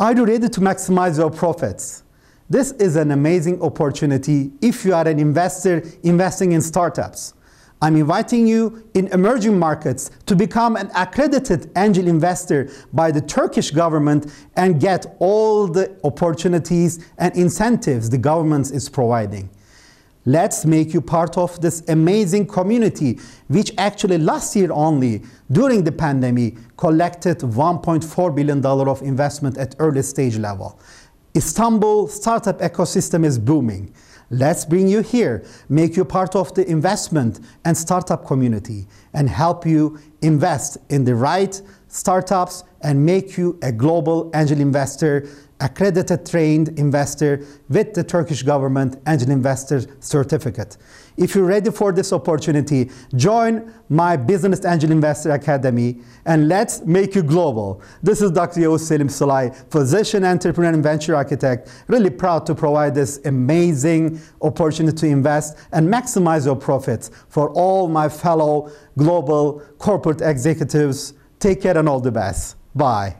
Are you ready to maximize your profits? This is an amazing opportunity if you are an investor investing in startups. I'm inviting you in emerging markets to become an accredited angel investor by the Turkish government and get all the opportunities and incentives the government is providing. Let's make you part of this amazing community, which actually last year only, during the pandemic, collected $1.4 billion of investment at early stage level. Istanbul startup ecosystem is booming. Let's bring you here, make you part of the investment and startup community, and help you invest in the right startups and make you a global angel investor, accredited trained investor with the Turkish government angel investor certificate. If you're ready for this opportunity, join my Business Angel Investor Academy and let's make you global. This is Dr. Yavuz Selim Silay, physician, entrepreneur, and venture architect. Really proud to provide this amazing opportunity to invest and maximize your profits for all my fellow global corporate executives. Take care and all the best. Bye.